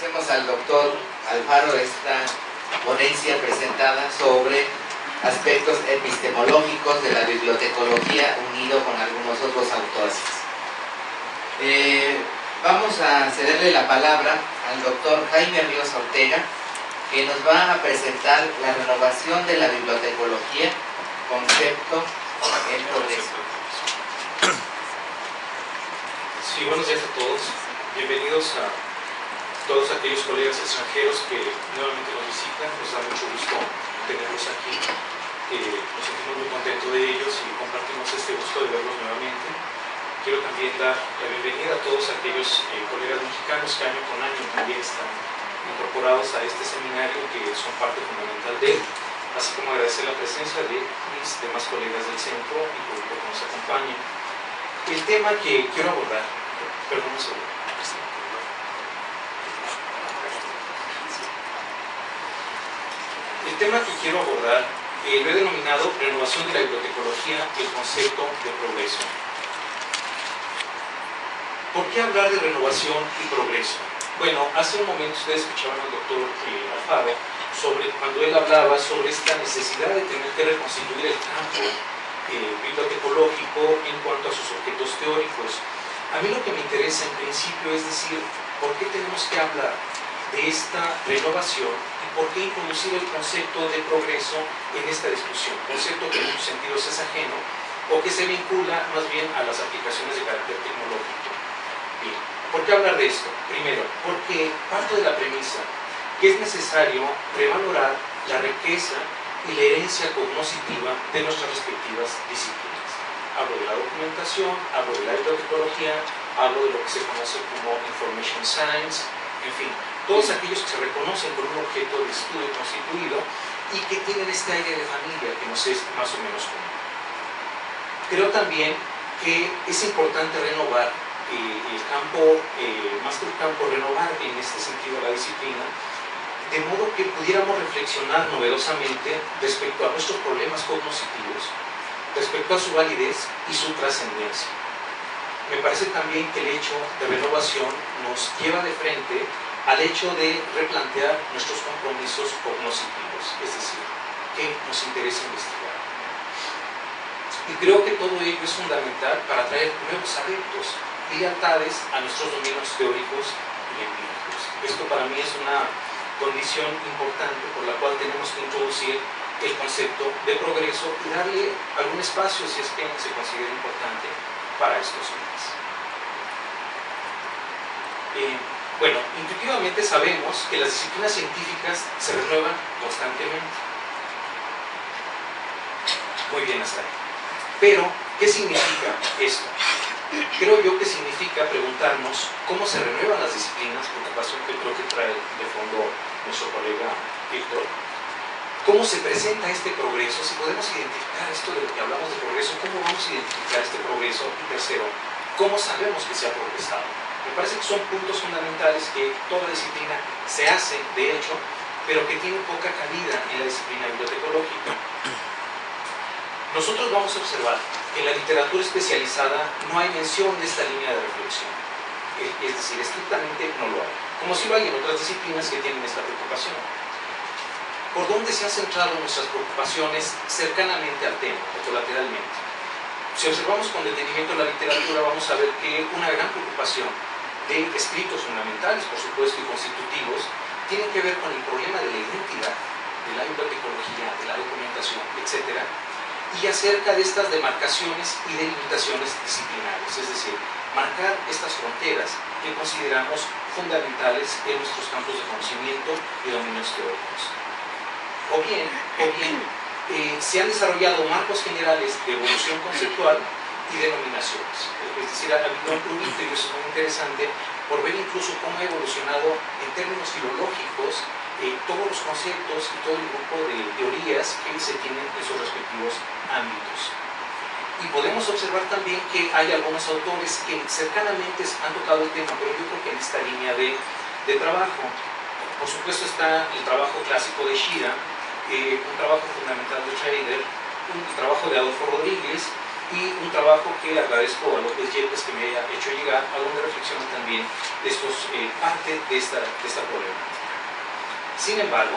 agradecemos al doctor Alfaro esta ponencia presentada sobre aspectos epistemológicos de la bibliotecología unido con algunos otros autores. Eh, vamos a cederle la palabra al doctor Jaime Ríos Ortega, que nos va a presentar la renovación de la bibliotecología, concepto en progreso. Sí, buenos días a todos. Bienvenidos a todos aquellos colegas extranjeros que nuevamente nos visitan. Nos da mucho gusto tenerlos aquí. Eh, nos sentimos muy contentos de ellos y compartimos este gusto de verlos nuevamente. Quiero también dar la bienvenida a todos aquellos eh, colegas mexicanos que año con año también están incorporados a este seminario que son parte fundamental de él, así como agradecer la presencia de mis demás colegas del centro y por que nos acompañan. El tema que quiero abordar, perdón un segundo. El tema que quiero abordar eh, lo he denominado renovación de la bibliotecología y el concepto de progreso. ¿Por qué hablar de renovación y progreso? Bueno, hace un momento ustedes escuchaban al doctor eh, Alfaro sobre cuando él hablaba sobre esta necesidad de tener que reconstituir el campo eh, bibliotecológico en cuanto a sus objetos teóricos. A mí lo que me interesa en principio es decir, ¿por qué tenemos que hablar de esta renovación y por qué introducir el concepto de progreso en esta discusión, concepto que en muchos sentidos es ajeno o que se vincula más bien a las aplicaciones de carácter tecnológico. Bien, ¿por qué hablar de esto? Primero, porque parto de la premisa que es necesario revalorar la riqueza y la herencia cognoscitiva de nuestras respectivas disciplinas. Hablo de la documentación, hablo de la bibliotecología, hablo de lo que se conoce como information science, en fin, todos aquellos que se reconocen por un objeto de estudio constituido y que tienen este aire de familia que nos es más o menos común. Creo también que es importante renovar eh, el campo, eh, más que el campo, renovar en este sentido la disciplina, de modo que pudiéramos reflexionar novedosamente respecto a nuestros problemas cognitivos, respecto a su validez y su trascendencia. Me parece también que el hecho de renovación nos lleva de frente al hecho de replantear nuestros compromisos cognitivos, es decir, qué nos interesa investigar. Y creo que todo ello es fundamental para traer nuevos adeptos y lealtades a nuestros dominios teóricos y empíricos. Esto para mí es una condición importante por la cual tenemos que introducir el concepto de progreso y darle algún espacio, si es que se considera importante, para estos fines. Bueno, intuitivamente sabemos que las disciplinas científicas se renuevan constantemente. Muy bien hasta ahí. Pero, ¿qué significa esto? Creo yo que significa preguntarnos cómo se renuevan las disciplinas, preocupación que creo que trae de fondo nuestro colega Víctor. ¿Cómo se presenta este progreso? Si podemos identificar esto de lo que hablamos de progreso, ¿cómo vamos a identificar este progreso? Y tercero, ¿cómo sabemos que se ha progresado? Me parece que son puntos fundamentales que toda disciplina se hace, de hecho, pero que tienen poca cabida en la disciplina bibliotecológica. Nosotros vamos a observar que en la literatura especializada no hay mención de esta línea de reflexión. Es decir, estrictamente no lo hay. Como si lo hay en otras disciplinas que tienen esta preocupación. ¿Por dónde se han centrado nuestras preocupaciones cercanamente al tema o colateralmente? Si observamos con detenimiento la literatura, vamos a ver que una gran preocupación de escritos fundamentales, por supuesto, y constitutivos, tienen que ver con el problema de la identidad, de la bibliotecología, de la documentación, etc. Y acerca de estas demarcaciones y delimitaciones disciplinares, es decir, marcar estas fronteras que consideramos fundamentales en nuestros campos de conocimiento y dominios teóricos. O bien, o bien eh, se han desarrollado marcos generales de evolución conceptual y denominaciones. Es decir, ha habido un eso es muy interesante, por ver incluso cómo ha evolucionado en términos filológicos eh, todos los conceptos y todo el grupo de teorías que se tienen en sus respectivos ámbitos. Y podemos observar también que hay algunos autores que cercanamente han tocado el tema, pero yo creo que en esta línea de, de trabajo. Por supuesto está el trabajo clásico de Shira, eh, un trabajo fundamental de Schrader, un trabajo de Adolfo Rodríguez, y un trabajo que agradezco a López Yepes que me haya hecho llegar, a donde reflexiona también estos, eh, parte de esta, de esta problemática. Sin embargo,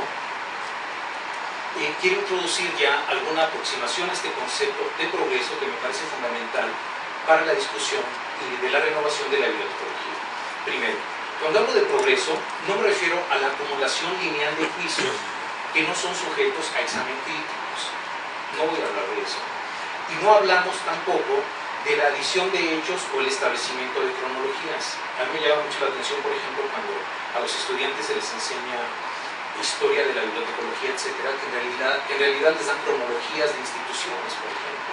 eh, quiero introducir ya alguna aproximación a este concepto de progreso que me parece fundamental para la discusión y de la renovación de la bibliotecología. Primero, cuando hablo de progreso, no me refiero a la acumulación lineal de juicios que no son sujetos a examen críticos. No voy a hablar de eso y no hablamos tampoco de la adición de hechos o el establecimiento de cronologías. A mí me llama mucho la atención, por ejemplo, cuando a los estudiantes se les enseña historia de la bibliotecología, etcétera, que en realidad, les dan cronologías de instituciones, por ejemplo,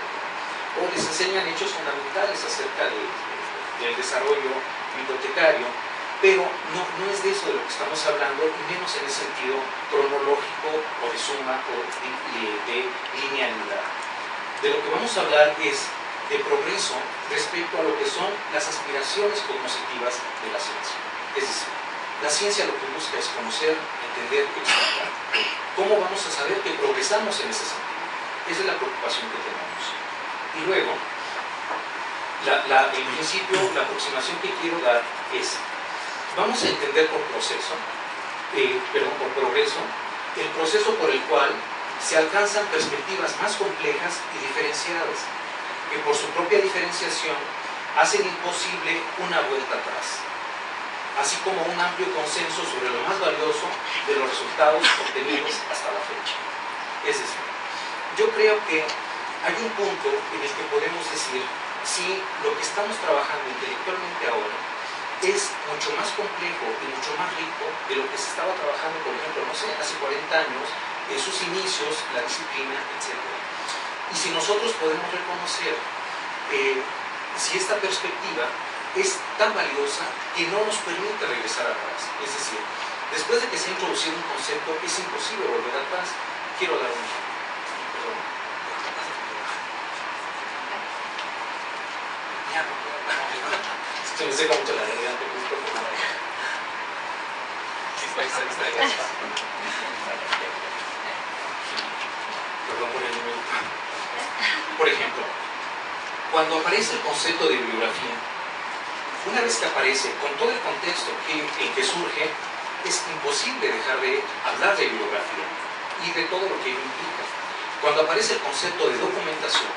o les enseñan hechos fundamentales acerca del desarrollo bibliotecario, pero no, no es de eso de lo que estamos hablando, y menos en el sentido cronológico o de suma o de linealidad de lo que vamos a hablar es de progreso respecto a lo que son las aspiraciones cognitivas de la ciencia. Es decir, la ciencia lo que busca es conocer, entender, explicar. ¿Cómo vamos a saber que progresamos en ese sentido? Esa es la preocupación que tenemos. Y luego, la, en principio, la aproximación que quiero dar es, vamos a entender por proceso, eh, perdón, por progreso, el proceso por el cual se alcanzan perspectivas más complejas y diferenciadas, que por su propia diferenciación hacen imposible una vuelta atrás, así como un amplio consenso sobre lo más valioso de los resultados obtenidos hasta la fecha. Es decir, yo creo que hay un punto en el que podemos decir si lo que estamos trabajando intelectualmente ahora es mucho más complejo y mucho más rico de lo que se estaba trabajando, por ejemplo, no sé, hace 40 años sus inicios, la disciplina, etc. Y si nosotros podemos reconocer eh, si esta perspectiva es tan valiosa que no nos permite regresar atrás. Es decir, después de que se ha introducido un concepto, es imposible volver atrás. Quiero dar un ejemplo. Se me seca mucho la garganta, por ejemplo, cuando aparece el concepto de bibliografía, una vez que aparece con todo el contexto en que surge, es imposible dejar de hablar de bibliografía y de todo lo que ello implica. Cuando aparece el concepto de documentación,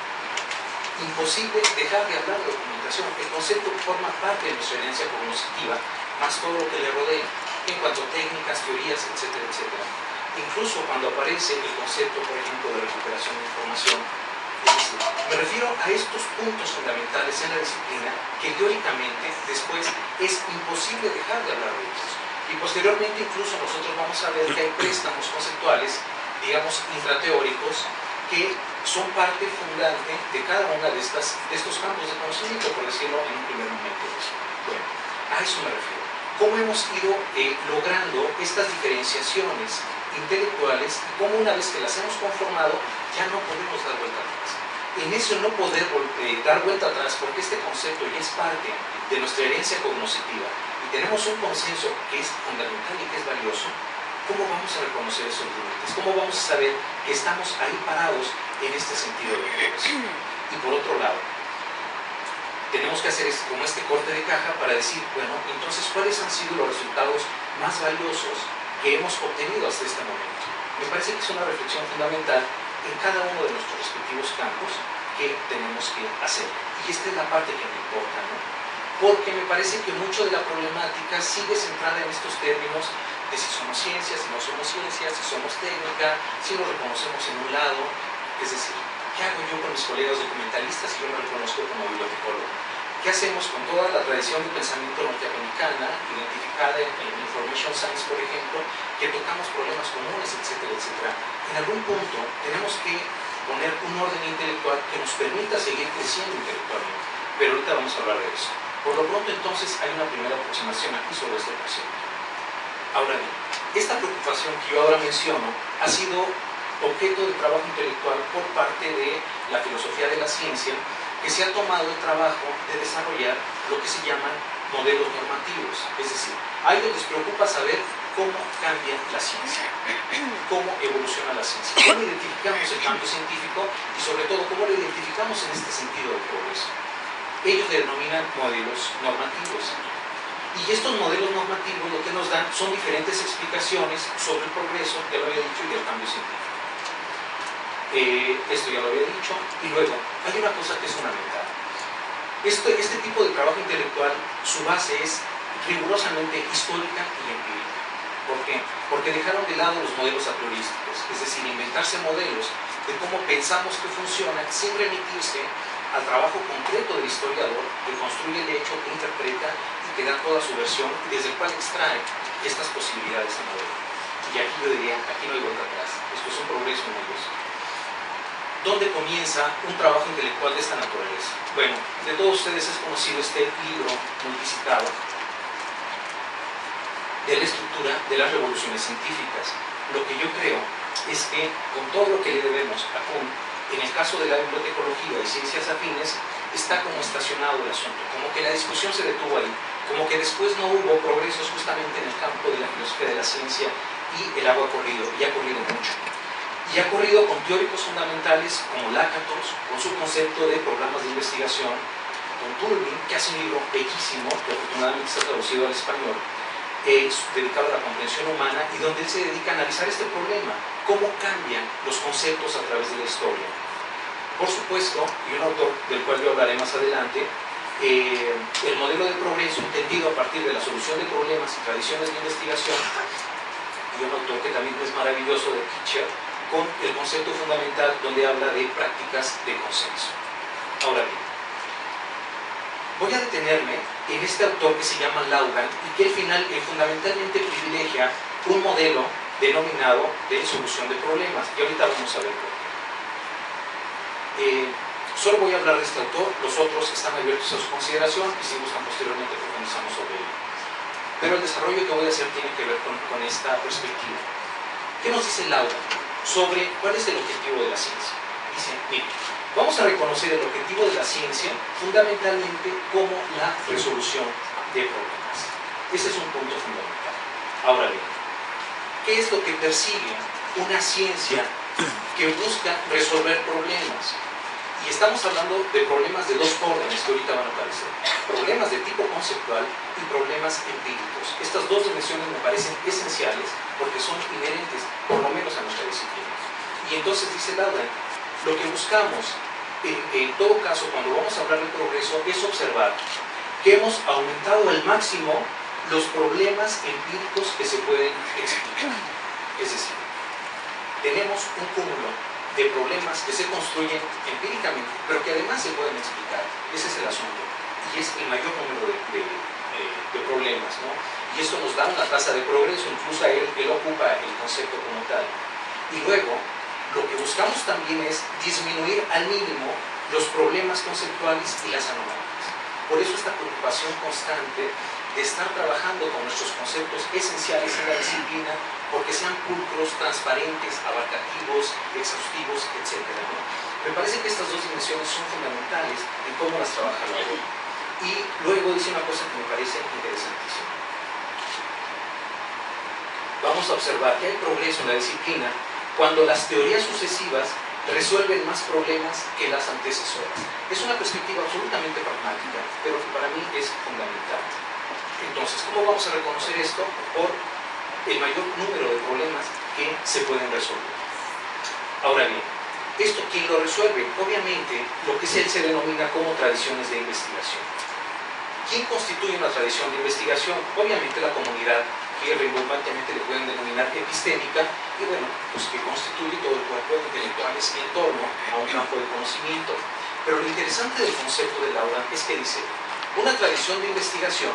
imposible dejar de hablar de documentación. El concepto forma parte de nuestra herencia cognitiva, más todo lo que le rodea, en cuanto a técnicas, teorías, etcétera, etcétera incluso cuando aparece el concepto, por ejemplo, de recuperación de información. Me refiero a estos puntos fundamentales en la disciplina que teóricamente después es imposible dejar de hablar de ellos. Y posteriormente incluso nosotros vamos a ver que hay préstamos conceptuales, digamos, intrateóricos, que son parte fundante de cada uno de, estas, de estos campos de conocimiento, por decirlo en un primer momento. Bueno, a eso me refiero. ¿Cómo hemos ido eh, logrando estas diferenciaciones intelectuales y cómo una vez que las hemos conformado ya no podemos dar vuelta atrás. En eso no poder eh, dar vuelta atrás porque este concepto ya es parte de nuestra herencia cognoscitiva y tenemos un consenso que es fundamental y que es valioso, ¿cómo vamos a reconocer esos límites? ¿Cómo vamos a saber que estamos ahí parados en este sentido de progreso? Y por otro lado, tenemos que hacer como este corte de caja para decir, bueno, entonces, ¿cuáles han sido los resultados más valiosos que hemos obtenido hasta este momento. Me parece que es una reflexión fundamental en cada uno de nuestros respectivos campos que tenemos que hacer. Y esta es la parte que me importa, ¿no? Porque me parece que mucho de la problemática sigue centrada en estos términos de si somos ciencias, si no somos ciencias, si somos técnica, si nos reconocemos en un lado. Es decir, ¿qué hago yo con mis colegas documentalistas si yo me reconozco como bibliotecólogo? ¿Qué hacemos con toda la tradición de pensamiento norteamericana, identificada en, Information Science, por ejemplo, que tocamos problemas comunes, etcétera, etcétera? En algún punto tenemos que poner un orden intelectual que nos permita seguir creciendo intelectualmente. Pero ahorita vamos a hablar de eso. Por lo pronto, entonces, hay una primera aproximación aquí sobre este concepto. Ahora bien, esta preocupación que yo ahora menciono ha sido objeto de trabajo intelectual por parte de la filosofía de la ciencia que se ha tomado el trabajo de desarrollar lo que se llaman modelos normativos. Es decir, a ellos les preocupa saber cómo cambia la ciencia, cómo evoluciona la ciencia, cómo identificamos el cambio científico y sobre todo cómo lo identificamos en este sentido del progreso. Ellos denominan modelos normativos. Y estos modelos normativos lo que nos dan son diferentes explicaciones sobre el progreso, ya lo había dicho, y el cambio científico. Eh, esto ya lo había dicho. Y luego, hay una cosa que es fundamental. Este, este tipo de trabajo intelectual, su base es rigurosamente histórica y empírica. ¿Por qué? Porque dejaron de lado los modelos a priorísticos, es decir, inventarse modelos de cómo pensamos que funciona sin remitirse al trabajo concreto del historiador que construye el hecho, que interpreta y que da toda su versión y desde el cual extrae estas posibilidades de modelo. Y aquí yo diría, aquí no hay vuelta atrás, esto es un progreso en ellos. ¿Dónde comienza un trabajo intelectual de esta naturaleza? Bueno, de todos ustedes es conocido este libro multicitado, de la estructura de las revoluciones científicas. Lo que yo creo es que con todo lo que le debemos a Kuhn, en el caso de la bibliotecología y ciencias afines, está como estacionado el asunto, como que la discusión se detuvo ahí, como que después no hubo progresos justamente en el campo de la filosofía de la ciencia y el agua ha corrido, y ha corrido mucho. Y ha corrido con teóricos fundamentales como Lakatos, con su concepto de programas de investigación, con Turbin, que hace un libro bellísimo, que afortunadamente está traducido al español, es dedicado a la comprensión humana y donde él se dedica a analizar este problema, cómo cambian los conceptos a través de la historia. Por supuesto, y un autor del cual yo hablaré más adelante, eh, el modelo de progreso entendido a partir de la solución de problemas y tradiciones de investigación, y un autor que también es maravilloso de Kitcher, con el concepto fundamental donde habla de prácticas de consenso. Ahora bien, voy a detenerme en este autor que se llama Laudan y que al final eh, fundamentalmente privilegia un modelo denominado de solución de problemas. Y ahorita vamos a ver por. Eh, solo voy a hablar de este autor, los otros están abiertos a su consideración y si gustan posteriormente profundizamos sobre ello. Pero el desarrollo que voy a hacer tiene que ver con, con esta perspectiva. ¿Qué nos dice Laudan sobre cuál es el objetivo de la ciencia? Dice, mire, Vamos a reconocer el objetivo de la ciencia fundamentalmente como la resolución de problemas. Ese es un punto fundamental. Ahora bien, ¿qué es lo que persigue una ciencia que busca resolver problemas? Y estamos hablando de problemas de dos órdenes que ahorita van a aparecer. Problemas de tipo conceptual y problemas empíricos. Estas dos dimensiones me parecen esenciales porque son inherentes, por lo menos a nuestra disciplina. Y entonces dice Laura, lo que buscamos, en, todo caso, cuando vamos a hablar de progreso, es observar que hemos aumentado al máximo los problemas empíricos que se pueden explicar. Es decir, tenemos un cúmulo de problemas que se construyen empíricamente, pero que además se pueden explicar. Ese es el asunto. Y es el mayor número de, problemas. ¿no? Y esto nos da una tasa de progreso, incluso él, él ocupa el concepto como tal. Y luego, lo que buscamos también es disminuir al mínimo los problemas conceptuales y las anomalías. Por eso esta preocupación constante de estar trabajando con nuestros conceptos esenciales en la disciplina, porque sean pulcros, transparentes, abarcativos, exhaustivos, etc. Me parece que estas dos dimensiones son fundamentales en cómo las trabaja la. Y luego dice una cosa que me parece interesantísima. Vamos a observar que hay progreso en la disciplina cuando las teorías sucesivas resuelven más problemas que las antecesoras. Es una perspectiva absolutamente pragmática, pero que para mí es fundamental. Entonces, ¿cómo vamos a reconocer esto? Por el mayor número de problemas que se pueden resolver. Ahora bien, ¿esto quién lo resuelve? Obviamente, lo que se denomina como tradiciones de investigación. ¿Quién constituye una tradición de investigación? Obviamente la comunidad que rimbombante le pueden denominar epistémica, y bueno, pues que constituye todo el cuerpo de intelectuales en torno a un campo de conocimiento. Pero lo interesante del concepto de Laura es que dice, una tradición de investigación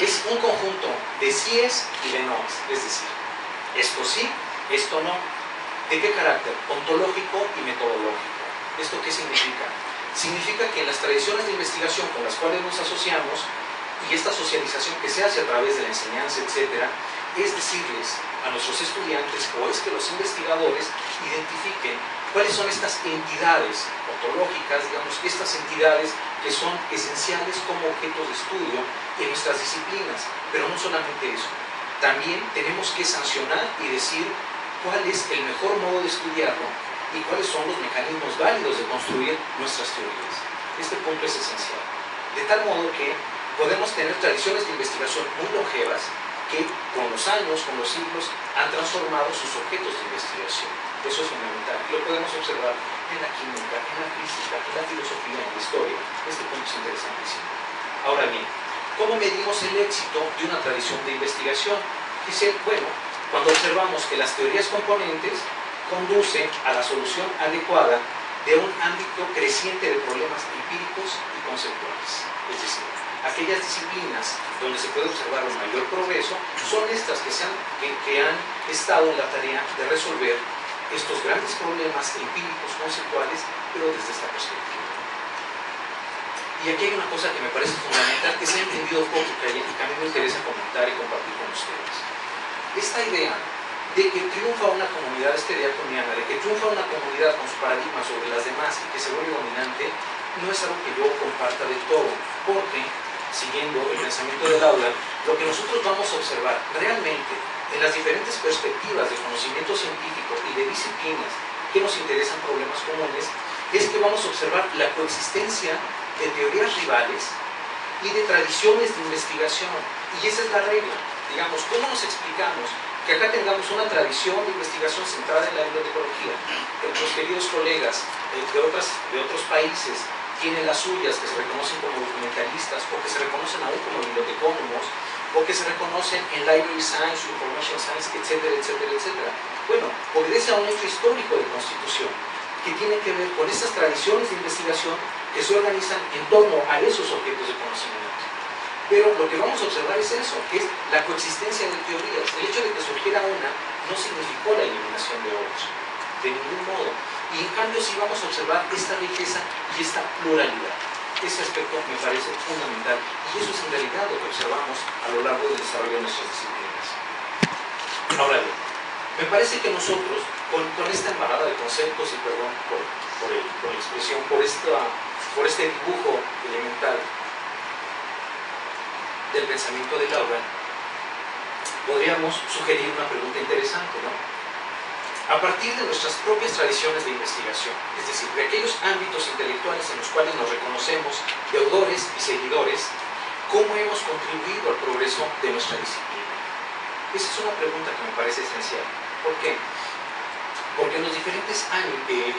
es un conjunto de síes y de noes, es decir, esto sí, esto no. ¿De qué carácter? Ontológico y metodológico. ¿Esto qué significa? Significa que en las tradiciones de investigación con las cuales nos asociamos, y esta socialización que se hace a través de la enseñanza, etcétera, es decirles a nuestros estudiantes o es que los investigadores identifiquen ¿Cuáles son estas entidades ontológicas, digamos, estas entidades que son esenciales como objetos de estudio en nuestras disciplinas? Pero no solamente eso, también tenemos que sancionar y decir cuál es el mejor modo de estudiarlo y cuáles son los mecanismos válidos de construir nuestras teorías. Este punto es esencial. De tal modo que podemos tener tradiciones de investigación muy longevas que con los años, con los siglos, han transformado sus objetos de investigación. Eso es fundamental. Lo podemos observar en la química, en la física, en la filosofía, en la historia. Este punto es interesantísimo. Ahora bien, ¿cómo medimos el éxito de una tradición de investigación? Dice, bueno, cuando observamos que las teorías componentes conducen a la solución adecuada de un ámbito creciente de problemas empíricos y conceptuales. Es decir, aquellas disciplinas donde se puede observar un mayor progreso son estas que, han, que han estado en la tarea de resolver estos grandes problemas empíricos conceptuales, pero desde esta perspectiva. Y aquí hay una cosa que me parece fundamental, que se ha entendido poco y que a mí me interesa comentar y compartir con ustedes. Esta idea de que triunfa una comunidad este diaconiana, de que triunfa una comunidad con su paradigma sobre las demás y que se vuelve dominante, no es algo que yo comparta del todo, porque, siguiendo el pensamiento del aula, lo que nosotros vamos a observar realmente en las diferentes perspectivas de conocimiento científico y de disciplinas que nos interesan problemas comunes, es que vamos a observar la coexistencia de teorías rivales y de tradiciones de investigación. Y esa es la regla. Digamos, ¿cómo nos explicamos que acá tengamos una tradición de investigación centrada en la bibliotecología, que nuestros queridos colegas eh, de, de otros países tienen las suyas, que se reconocen como documentalistas, o que se reconocen aún como bibliotecónomos, o que se reconocen en Library Science, Information Science, etcétera, etcétera, etcétera. Bueno, obedece a un hecho histórico de constitución que tiene que ver con estas tradiciones de investigación que se organizan en torno a esos objetos de conocimiento. Pero lo que vamos a observar es eso, que es la coexistencia de teorías. El hecho de que surgiera una no significó la eliminación de otras, de ningún modo. Y en cambio sí vamos a observar esta riqueza y esta pluralidad. Ese aspecto me parece fundamental y eso es en realidad lo que observamos a lo largo del desarrollo de nuestras disciplinas. Ahora bien, me parece que nosotros, con, esta embarrada de conceptos, y perdón por, por, por la expresión, por, esta, por este dibujo elemental del pensamiento de Laura, podríamos sugerir una pregunta interesante, ¿no? A partir de nuestras propias tradiciones de investigación, es decir, de aquellos ámbitos intelectuales en los cuales nos reconocemos deudores y seguidores, ¿cómo hemos contribuido al progreso de nuestra disciplina? Esa es una pregunta que me parece esencial. ¿Por qué? Porque en los diferentes, eh,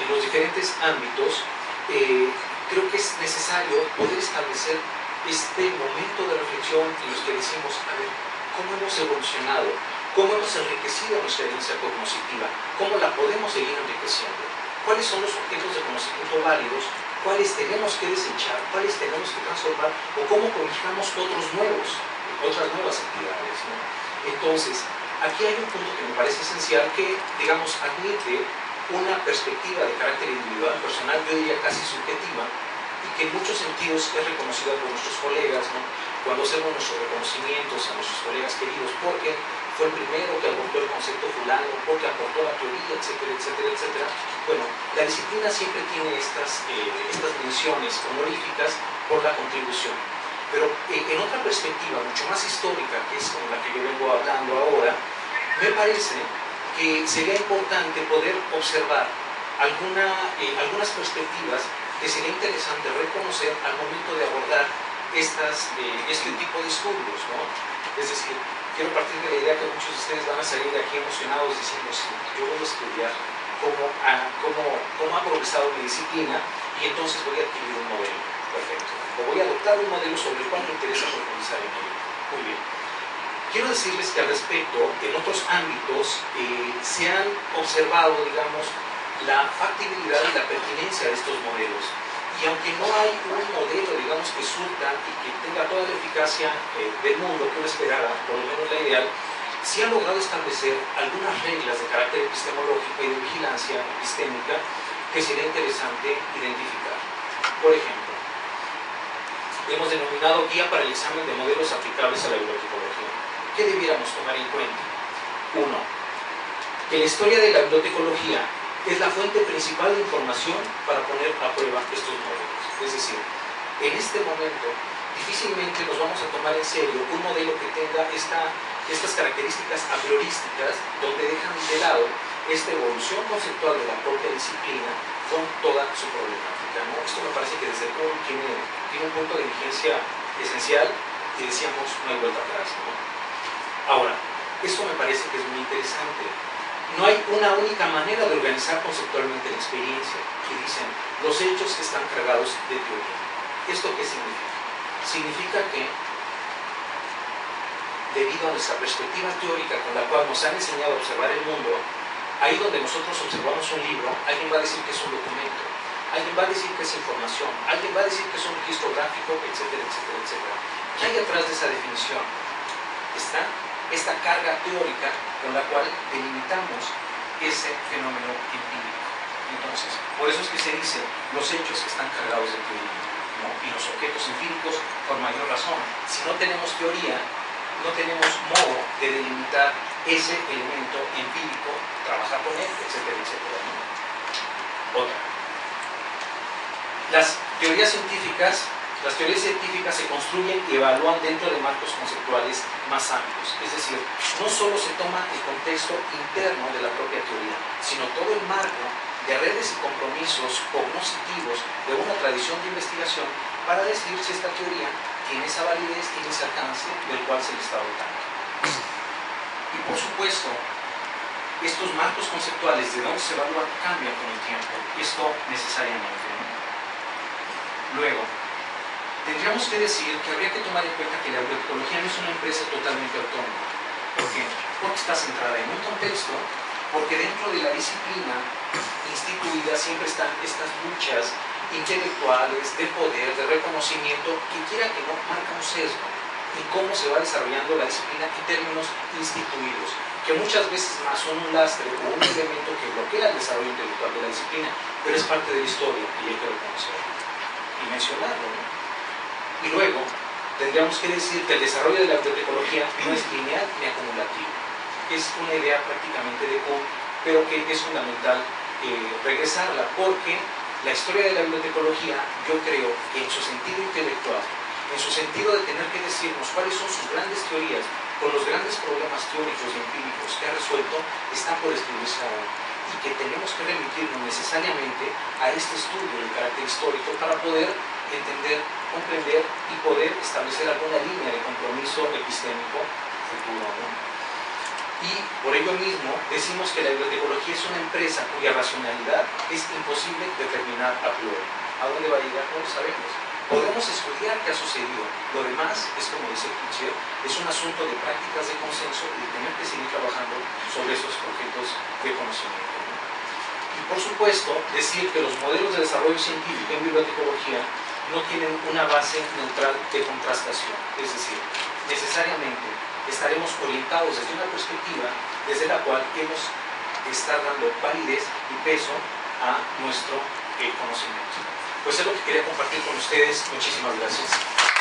ámbitos eh, creo que es necesario poder establecer este momento de reflexión en los que decimos, a ver, ¿cómo hemos evolucionado? ¿Cómo hemos enriquecido nuestra herencia cognoscitiva? ¿Cómo la podemos seguir enriqueciendo? ¿Cuáles son los objetos de conocimiento válidos? ¿Cuáles tenemos que desechar? ¿Cuáles tenemos que transformar? ¿O cómo cobijamos otros nuevos, otras nuevas actividades? Entonces, aquí hay un punto que me parece esencial que, digamos, admite una perspectiva de carácter individual, personal, yo diría casi subjetiva, y que en muchos sentidos es reconocida por nuestros colegas, cuando hacemos nuestros reconocimientos a nuestros colegas queridos, porque fue el primero que aportó el concepto fulano, porque aportó la teoría, etcétera, etcétera, etcétera. Bueno, la disciplina siempre tiene estas, eh, estas menciones honoríficas por la contribución. Pero eh, en otra perspectiva, mucho más histórica, que es con la que yo vengo hablando ahora, me parece que sería importante poder observar alguna, eh, algunas perspectivas que sería interesante reconocer al momento de abordar estas, eh, este tipo de estudios. ¿no? Es decir, quiero partir de la idea que muchos de ustedes van a salir de aquí emocionados diciendo, sí, yo voy a estudiar cómo ha, cómo, cómo ha progresado mi disciplina y entonces voy a adquirir un modelo. Perfecto. O voy a adoptar un modelo sobre el cual me interesa profundizar en ello. Muy bien. Quiero decirles que al respecto, en otros ámbitos eh, se han observado, digamos, la factibilidad y la pertinencia de estos modelos. Y aunque no hay un modelo, digamos, que surta y que tenga toda la eficacia eh, del mundo que uno esperara, por lo menos la ideal, sí han logrado establecer algunas reglas de carácter epistemológico y de vigilancia epistémica que sería interesante identificar. Por ejemplo, hemos denominado guía para el examen de modelos aplicables a la bibliotecología. ¿Qué debiéramos tomar en cuenta? Uno, que la historia de la bibliotecología es la fuente principal de información para poner a prueba estos modelos. Es decir, en este momento difícilmente nos vamos a tomar en serio un modelo que tenga esta, estas características a priorísticas donde dejan de lado esta evolución conceptual de la propia disciplina con toda su problemática. Esto me parece que desde luego tiene, un punto de vigencia esencial y decíamos no hay vuelta atrás. Ahora, esto me parece que es muy interesante. No hay una única manera de organizar conceptualmente la experiencia, que dicen los hechos están cargados de teoría. ¿Esto qué significa? Significa que debido a nuestra perspectiva teórica con la cual nos han enseñado a observar el mundo, Ahí donde nosotros observamos un libro, alguien va a decir que es un documento, alguien va a decir que es información, alguien va a decir que es un registro gráfico, etcétera, etcétera, etcétera. ¿Qué hay detrás de esa definición? Está esta carga teórica con la cual delimitamos ese fenómeno empírico. Entonces, por eso es que se dice, los hechos están cargados de teoría, y los objetos empíricos por mayor razón. Si no tenemos teoría, no tenemos modo de delimitar ese elemento empírico, trabajar con él, etcétera, etcétera. Otra. Las teorías científicas, las teorías científicas se construyen y evalúan dentro de marcos conceptuales más amplios. Es decir, no solo se toma el contexto interno de la propia teoría, sino todo el marco de redes y compromisos cognoscitivos de una tradición de investigación para decir si esta teoría tiene esa validez, tiene ese alcance del cual se le está dotando. Y por supuesto, estos marcos conceptuales de dónde se evalúa cambian con el tiempo, esto necesariamente. Luego, tendríamos que decir que habría que tomar en cuenta que la biotecnología no es una empresa totalmente autónoma. ¿Por qué? Porque está centrada en un contexto, porque dentro de la disciplina instituida siempre están estas luchas intelectuales, de poder, de reconocimiento, que quiera que no marca un sesgo en cómo se va desarrollando la disciplina en términos instituidos, que muchas veces más son un lastre o un elemento que bloquea el desarrollo intelectual de la disciplina, pero es parte de la historia y hay que reconocerlo y mencionarlo. Y luego, tendríamos que decir que el desarrollo de la bibliotecología no es lineal ni acumulativo, es una idea prácticamente de Kuhn, pero que es fundamental eh, regresarla porque la historia de la bibliotecología, yo creo que en su sentido intelectual, en su sentido de tener que decirnos cuáles son sus grandes teorías con los grandes problemas teóricos y empíricos que ha resuelto, está por escribirse ahora. Y que tenemos que remitirnos necesariamente a este estudio de carácter histórico para poder entender, comprender y poder establecer alguna línea de compromiso epistémico futuro. Y por ello mismo decimos que la bibliotecología es una empresa cuya racionalidad es imposible determinar a priori. ¿A dónde va a llegar? No lo sabemos. Podemos estudiar qué ha sucedido. Lo demás es, como dice Kitcher, es un asunto de prácticas de consenso y de tener que seguir trabajando sobre esos objetos de conocimiento. Y por supuesto, decir que los modelos de desarrollo científico en bibliotecología no tienen una base neutral de contrastación. Es decir, necesariamente estaremos orientados desde una perspectiva desde la cual hemos estar dando validez y peso a nuestro eh, conocimiento. Pues es lo que quería compartir con ustedes. Muchísimas gracias.